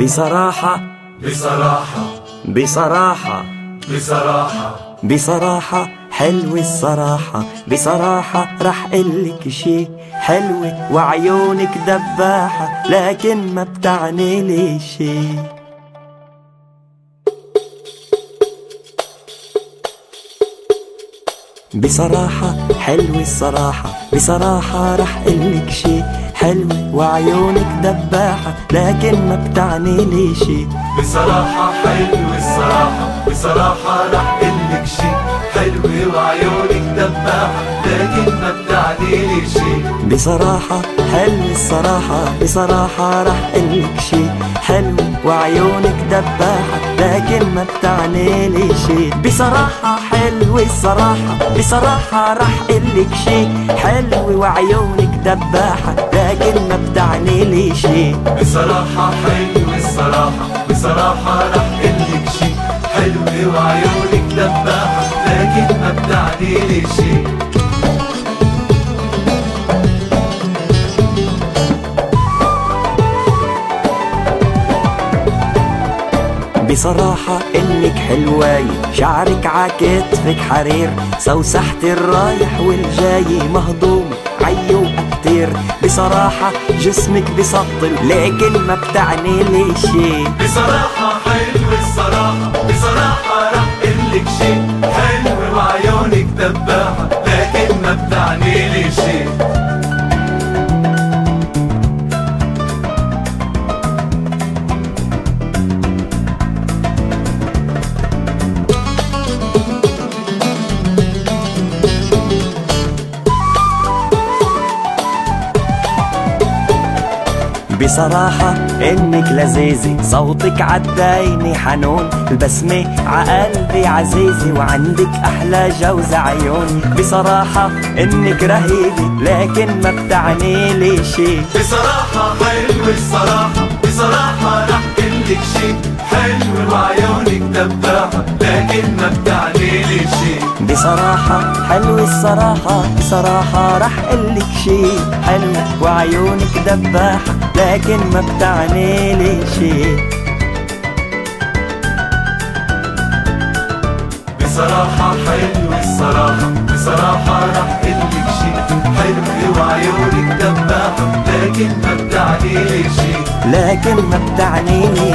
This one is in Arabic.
بصراحة. بصراحة. بصراحة. بصراحة. بصراحة حلوة الصراحة. بصراحة رح قلك شي حلوة وعيونك دباحة لكن ما بتعني لي شي. بصراحة حلوة الصراحة بصراحة رح قلك شي. حلوة وعيونك دباحة لكن ما بتعني لي شي. بصراحة حلوة الصراحة بصراحة رح قلك شي حلوة وعيونك دباحة لكن ما بتعني لي شي. بصراحة حلوة الصراحة بصراحة رح قلك شي حلوة وعيونك دباحة لكن ما بتعني لي شي. بصراحة حلوة الصراحة بصراحة رح قلك شي حلوة وعيونك دباحة لكن ما بتعني لي شي. بصراحة حلوة الصراحة بصراحة رح قلك شي حلوة وعيونك دباحة لكن ما بتعني لي شي بصراحة إنك حلواي شعرك عكتفك حرير. سوسحت الرايح والجاي مهضوم. عيو كتير بصراحة جسمك بسطل لكن ما بتعني لي شي بصراحة حلوة الصراحة بصراحة رح قلك شي بصراحة إنك لذيذة. صوتك عدايني حنون. البسمة عقلبي عزيزة وعندك أحلى جوز عيون. بصراحة إنك رهيبة لكن ما بتعني لي شي بصراحة حلوة الصراحة بصراحة رح قلك شي حلوة لكن ما بتعني لي شي بصراحة حلوة الصراحة بصراحة رح قلك شي حلوة وعيونك دباحة لكن ما بتعني لي شي بصراحة حلوة الصراحة بصراحة رح قلك شي حلوة وعيونك دباحة لكن ما بتعني لي شي لكن ما بتعني لي